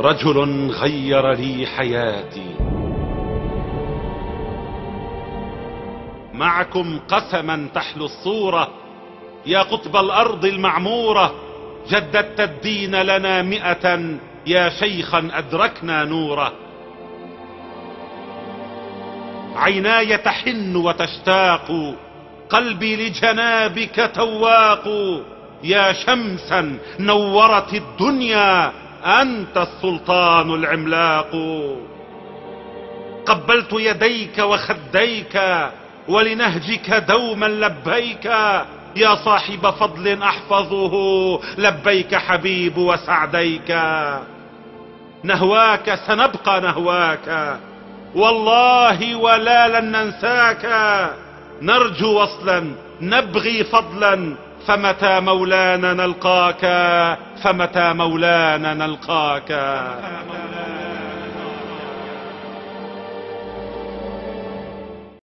رجل غير لي حياتي معكم قسما تحلو الصورة يا قطب الأرض المعمورة جددت الدين لنا مئة يا شيخا أدركنا نورة. عيناي تحن وتشتاق قلبي لجنابك تواق يا شمسا نورت الدنيا أنت السلطان العملاق. قبلت يديك وخديك ولنهجك دوما لبيك. يا صاحب فضل أحفظه لبيك حبيب وسعديك. نهواك سنبقى نهواك. والله ولا لن ننساك. نرجو وصلا نبغي فضلا. فمتى مولانا نلقاك؟ فمتى مولانا نلقاك؟